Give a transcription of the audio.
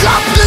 Drop